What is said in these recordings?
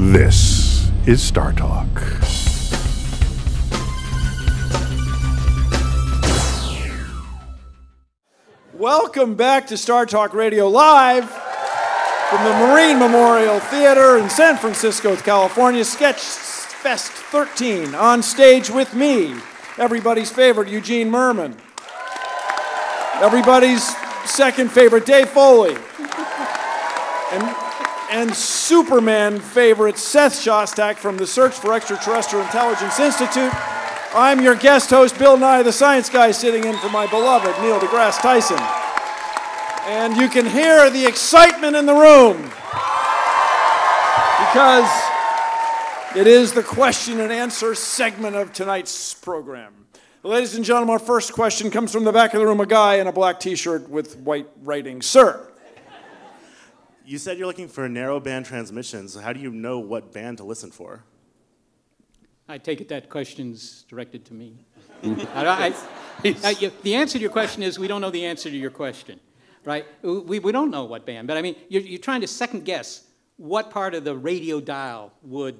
This is Star Talk. Welcome back to Star Talk Radio Live from the Marine Memorial Theater in San Francisco, California. Sketch Fest 13 on stage with me, everybody's favorite Eugene Mirman, everybody's second favorite Dave Foley, and Superman favorite Seth Shostak from the Search for Extraterrestrial Intelligence Institute. I'm your guest host, Bill Nye, the science guy, sitting in for my beloved Neil deGrasse Tyson. And you can hear the excitement in the room because it is the question and answer segment of tonight's program. Ladies and gentlemen, our first question comes from the back of the room a guy in a black t shirt with white writing. Sir. You said you're looking for narrow band transmissions. How do you know what band to listen for? I take it that question's directed to me. I, I, I, the answer to your question is we don't know the answer to your question, right? We, we don't know what band, but I mean, you're, you're trying to second guess what part of the radio dial would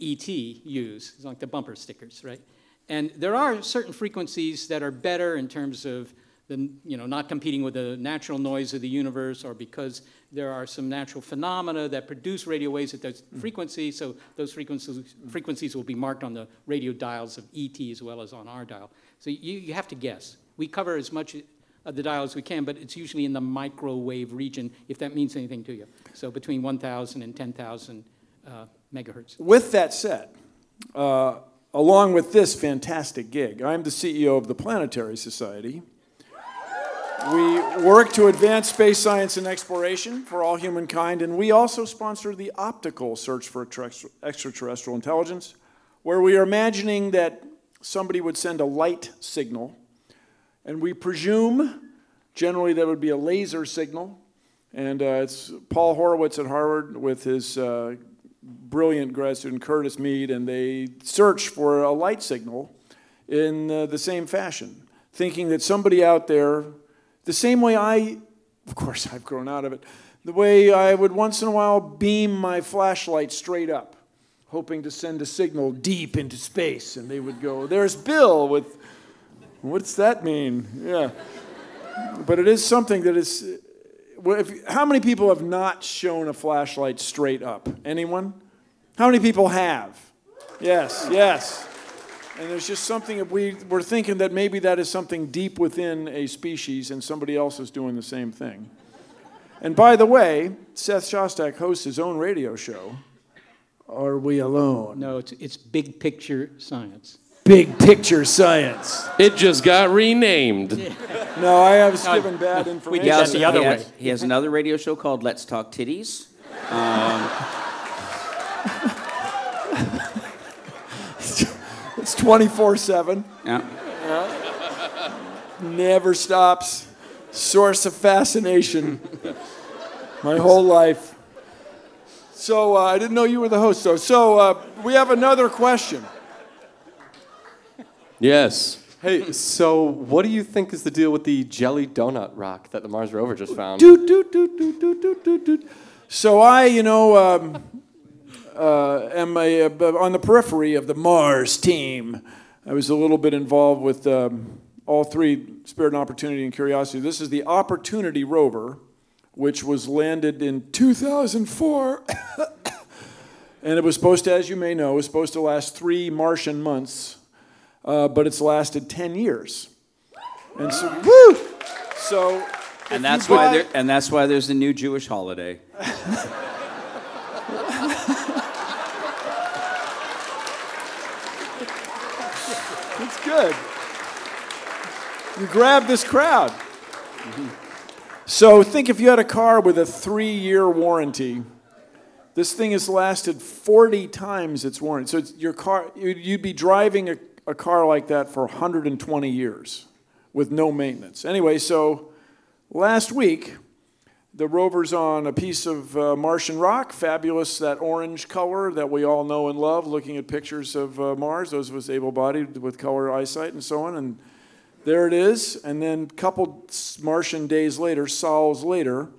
ET use, it's like the bumper stickers, right? And there are certain frequencies that are better in terms of the, you know, not competing with the natural noise of the universe or because there are some natural phenomena that produce radio waves at those frequencies, so those frequencies, frequencies will be marked on the radio dials of ET as well as on our dial. So you, you have to guess. We cover as much of the dial as we can, but it's usually in the microwave region, if that means anything to you. So between 1,000 and 10,000 uh, megahertz. With that said, uh, along with this fantastic gig, I'm the CEO of the Planetary Society. We work to advance space science and exploration for all humankind, and we also sponsor the optical search for extraterrestrial intelligence, where we are imagining that somebody would send a light signal, and we presume generally that would be a laser signal. And uh, it's Paul Horowitz at Harvard with his uh, brilliant grad student Curtis Mead, and they search for a light signal in uh, the same fashion, thinking that somebody out there the same way I, of course, I've grown out of it, the way I would once in a while beam my flashlight straight up, hoping to send a signal deep into space. And they would go, There's Bill with, what's that mean? Yeah. But it is something that is, if, how many people have not shown a flashlight straight up? Anyone? How many people have? Yes, yes. And there's just something that we, we're thinking that maybe that is something deep within a species and somebody else is doing the same thing. And by the way, Seth Shostak hosts his own radio show. Are we alone? No, it's, it's big picture science. Big picture science. It just got renamed. No, I was given bad information. We did that the other he way. Has, he has another radio show called Let's Talk Titties. Um, 24 7. yeah. Never stops. Source of fascination. My whole life. So uh, I didn't know you were the host, though. So uh, we have another question. Yes. Hey, so what do you think is the deal with the jelly donut rock that the Mars rover just found? Doot, doot, doot, doot, doot, doot, doot, doot. So I, you know, um, uh, am a, uh, on the periphery of the Mars team. I was a little bit involved with um, all three Spirit and Opportunity and Curiosity. This is the Opportunity rover, which was landed in 2004. and it was supposed to, as you may know, was supposed to last three Martian months, uh, but it's lasted 10 years. And so, woo! So, And that's why there, and that's why there's a new Jewish holiday. You grab this crowd. So think if you had a car with a three year warranty, this thing has lasted 40 times its warranty. So it's your car, you'd you'd be driving a, a car like that for 120 years with no maintenance. Anyway, so last week, the rover's on a piece of uh, Martian rock, fabulous, that orange color that we all know and love, looking at pictures of uh, Mars, those of us able bodied with color eyesight and so on. And there it is. And then a couple Martian days later, sols later,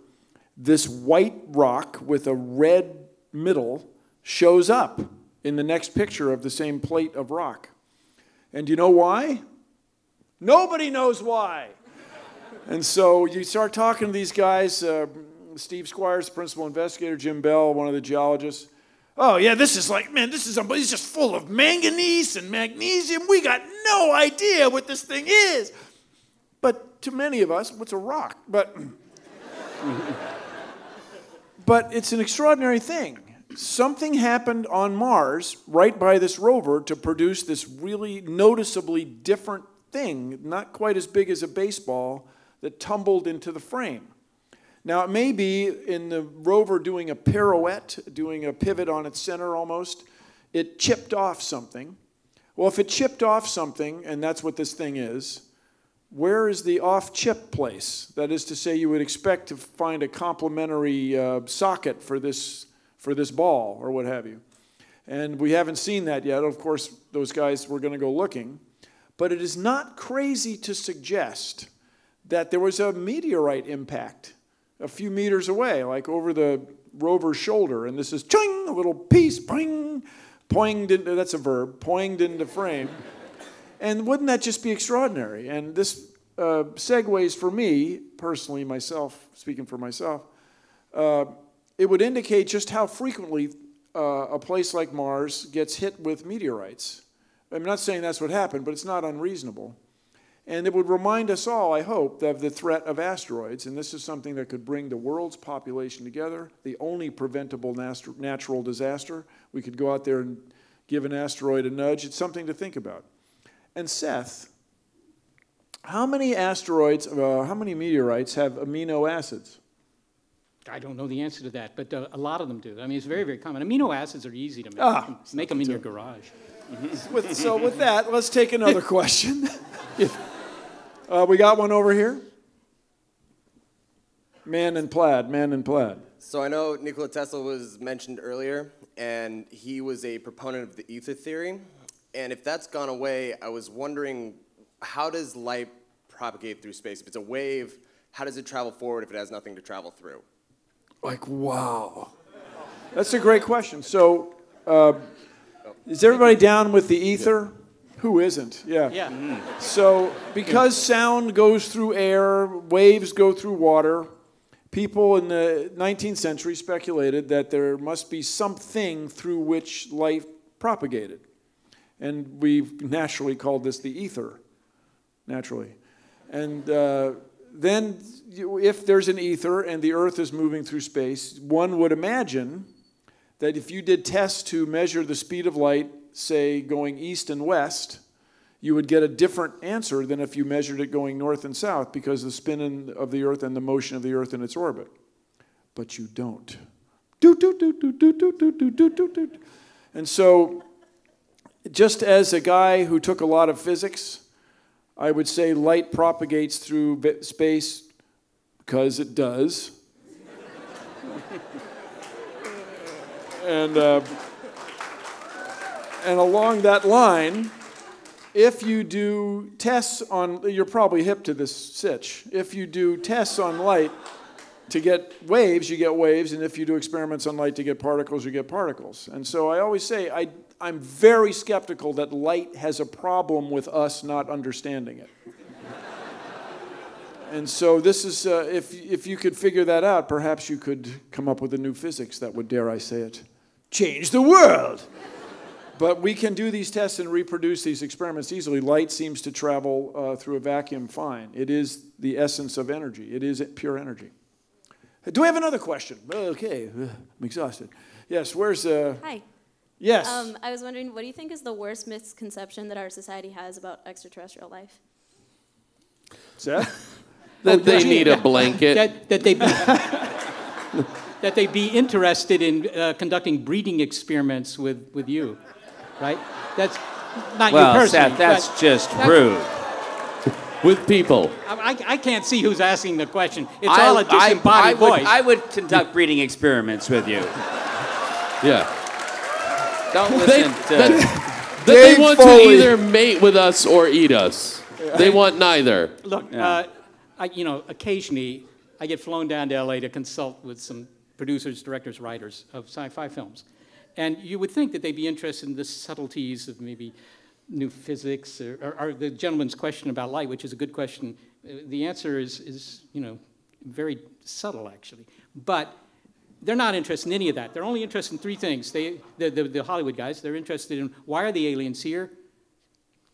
this white rock with a red middle shows up in the next picture of the same plate of rock. And do you know why? Nobody knows why. And so you start talking to these guys, uh, Steve Squyres, principal investigator, Jim Bell, one of the geologists. Oh yeah, this is like, man, this is unbelievable. It's just full of manganese and magnesium. We got no idea what this thing is. But to many of us, what's a rock? But but it's an extraordinary thing. Something happened on Mars right by this rover to produce this really noticeably different thing, not quite as big as a baseball, that tumbled into the frame. Now, it may be in the rover doing a pirouette, doing a pivot on its center almost, it chipped off something. Well, if it chipped off something, and that's what this thing is, where is the off chip place? That is to say, you would expect to find a complementary uh, socket for this, for this ball or what have you. And we haven't seen that yet. Of course, those guys were going to go looking. But it is not crazy to suggest that there was a meteorite impact a few meters away, like over the rover's shoulder. And this is ching, a little piece, poing, poinged into, that's a verb, poinged into frame. And wouldn't that just be extraordinary? And this uh, segues for me, personally, myself, speaking for myself, uh, it would indicate just how frequently uh, a place like Mars gets hit with meteorites. I'm not saying that's what happened, but it's not unreasonable. And it would remind us all, I hope, of the threat of asteroids. And this is something that could bring the world's population together, the only preventable natural disaster. We could go out there and give an asteroid a nudge. It's something to think about. And Seth, how many asteroids, uh, how many meteorites have amino acids? I don't know the answer to that, but uh, a lot of them do. I mean, it's very, very common. Amino acids are easy to make. Ah, make them in your garage. With, so with that, let's take another question. Uh, we got one over here. Man in plaid, man in plaid. So I know Nikola Tesla was mentioned earlier, and he was a proponent of the ether theory. And if that's gone away, I was wondering how does light propagate through space? If it's a wave, how does it travel forward if it has nothing to travel through? Like, wow. That's a great question. So, uh, is everybody down with the ether? Who isn't? Yeah. Yeah. So, because sound goes through air, waves go through water, people in the 19th century speculated that there must be something through which light propagated. And we've naturally called this the ether, naturally. And uh, then, if there's an ether and the Earth is moving through space, one would imagine that if you did tests to measure the speed of light, say, going east and west, you would get a different answer than if you measured it going north and south because the spin of the Earth and the motion of the Earth in its orbit. But you don't. And so, just as a guy who took a lot of physics, I would say light propagates through space because it does. and. Uh, and along that line, if you do tests on, you're probably hip to this sitch. If you do tests on light to get waves, you get waves, and if you do experiments on light to get particles, you get particles. And so I always say I, I'm very skeptical that light has a problem with us not understanding it. and so this is, uh, if, if you could figure that out, perhaps you could come up with a new physics that would, dare I say it, change the world. But we can do these tests and reproduce these experiments easily. Light seems to travel uh, through a vacuum fine. It is the essence of energy, it is pure energy. Do we have another question? Okay, I'm exhausted. Yes, where's, uh, Hi. yes. Um, I was wondering, what do you think is the worst misconception that our society has about extraterrestrial life? Seth? That they need a blanket. That, that they be, that they be interested in uh, conducting breeding experiments with, with you, right? That's not Well, you personally. Seth, that's just that- rude. with people. I, I- I can't see who's asking the question. It's I, all a disembodied I would, voice. I would conduct breeding experiments with you. Yeah. Don't They, listen to. that, that they want Foley. to either mate with us or eat us. They want neither. Look, uh, I, you know, occasionally I get flown down to LA to consult with some producers, directors, writers of sci-fi films. And you would think that they'd be interested in the subtleties of maybe new physics or, or, or the gentleman's question about light, which is a good question. Uh, The answer is, is, you know, very subtle actually. But they're not interested in any of that. They're only interested in three things. They, the, the, the Hollywood guys, they're interested in why are the aliens here?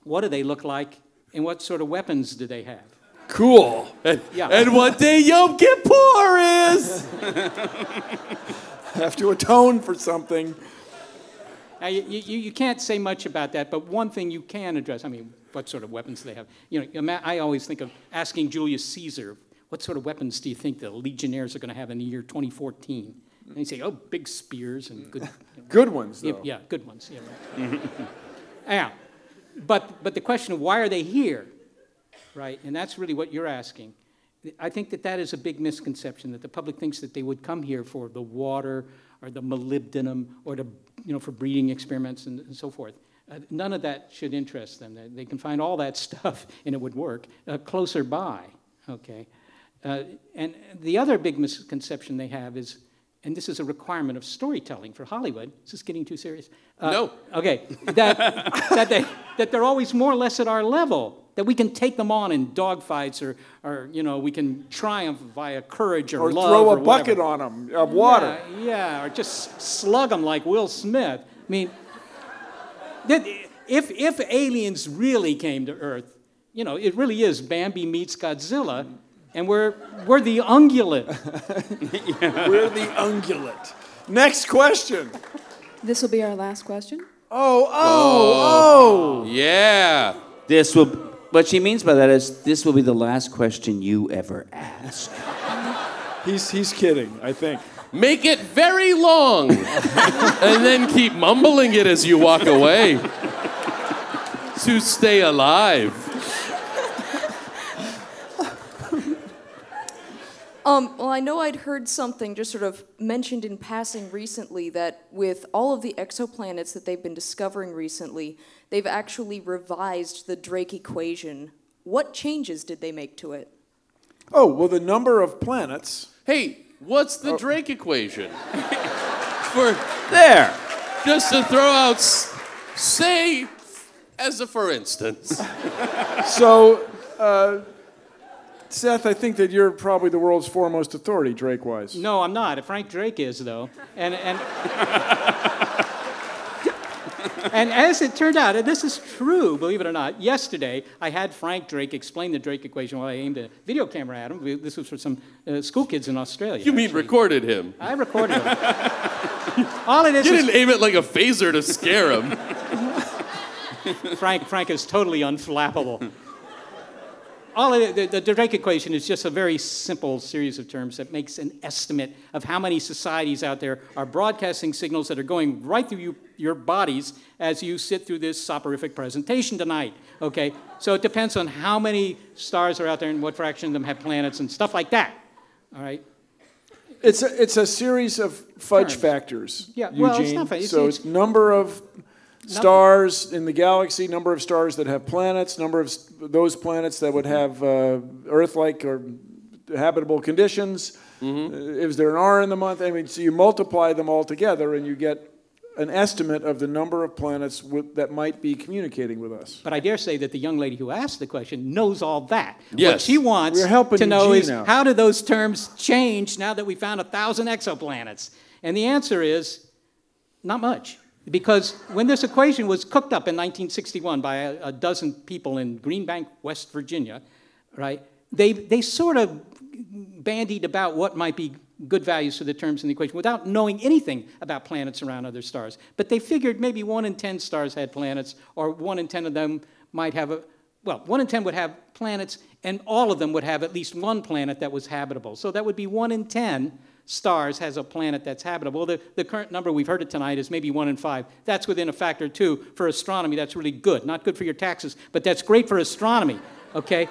What do they look like? And what sort of weapons do they have? Cool. And, Yeah. and what day Yom Kippur is? Have to atone for something. Now, you, you, you can't say much about that, but one thing you can address, I mean, what sort of weapons do they have. You know, I always think of asking Julius Caesar, what sort of weapons do you think the legionnaires are going to have in the year 2014? And he'd say, oh, big spears and good, Good ones, yeah, though. yeah, good ones. Yeah, right. yeah. But, but the question of why are they here, right? And that's really what you're asking. I think that that is a big misconception that the public thinks that they would come here for the water or the molybdenum or the, you know, for breeding experiments and, and so forth. Uh, none of that should interest them. They, they can find all that stuff and it would work uh, closer by, okay? Uh, and the other big misconception they have is, and this is a requirement of storytelling for Hollywood. Is this getting too serious? Uh, No. Okay, that, that, they, that they're always more or less at our level, that we can take them on in dogfights or, or you know, we can triumph via courage or, Or love throw a whatever. bucket on them of water. Yeah, yeah, or just slug them like Will Smith. I mean, that, if, if aliens really came to Earth, you know, it really is Bambi meets Godzilla, and we're, we're the ungulate. We're the ungulate. Next question. This will be our last question. Oh, oh, oh. oh. Yeah. This will, what she means by that is this will be the last question you ever ask. He's, he's kidding, I think. Make it very long. and then keep mumbling it as you walk away. to stay alive. Um, well, I know I'd heard something just sort of mentioned in passing recently that with all of the exoplanets that they've been discovering recently, they've actually revised the Drake equation. What changes did they make to it? Oh, well, the number of planets. Hey, what's the Drake equation? for There! just to throw out, s- say, as a for instance. So, uh, Seth, I think that you're probably the world's foremost authority, Drake wise. No, I'm not. Frank Drake is, though. And, and, and as it turned out, and this is true, believe it or not, yesterday I had Frank Drake explain the Drake equation while I aimed a video camera at him. This was for some uh, school kids in Australia. You mean actually. recorded him? I recorded him. All it is You didn't aim it like a phaser to scare him. Frank, Frank is totally unflappable. All the, the, Drake equation is just a very simple series of terms that makes an estimate of how many societies out there are broadcasting signals that are going right through you, your bodies as you sit through this soporific presentation tonight. Okay, so it depends on how many stars are out there and what fraction of them have planets and stuff like that. All right. It's a, it's a series of fudge Terms. factors. Yeah, well, it's Eugene. not fudge, so it's number of stars in the galaxy, number of stars that have planets, number of s- those planets that would have uh, Earth-like or habitable conditions. Mm-hmm. Uh, is there an R in the month? I mean, so you multiply them all together, and you get an estimate of the number of planets with, that might be communicating with us. But I dare say that the young lady who asked the question knows all that. What Yes. she wants We're helping to know Eugene is out. how do those terms change now that we found a thousand exoplanets? And the answer is not much. Because when this equation was cooked up in 1961 by a, a dozen people in Greenbank, West Virginia, right, they, they sort of bandied about what might be good values for the terms in the equation without knowing anything about planets around other stars. But they figured maybe one in 10 stars had planets, or one in 10 of them might have a, well, one in 10 would have planets, and all of them would have at least one planet that was habitable. So that would be one in 10 stars has a planet that's habitable. The, the current number, we've heard it tonight, is maybe one in five. That's within a factor of two. For astronomy, that's really good. Not good for your taxes, but that's great for astronomy, okay?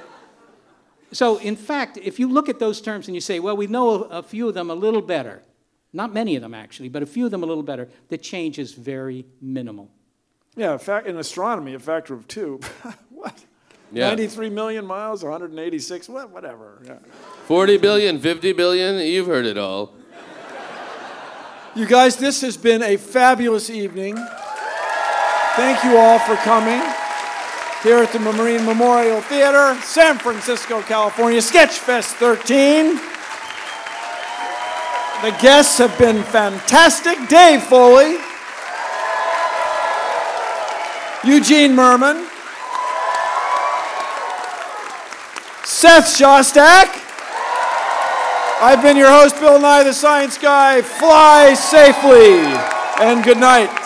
So, in fact, if you look at those terms and you say, well, we know a, a few of them a little better, not many of them actually, but a few of them a little better, the change is very minimal. Yeah, in fact, in astronomy, a factor of two. what? Yeah. 93 million miles, 186, what, whatever. Yeah. 40 billion, 50 billion, you've heard it all. You guys, this has been a fabulous evening. Thank you all for coming here at the Marine Memorial Theater, San Francisco, California, Sketchfest 13. The guests have been fantastic. Dave Foley, Eugene Mirman, Seth Shostak. I've been your host, Bill Nye, the Science Guy. Fly safely and good night. Night.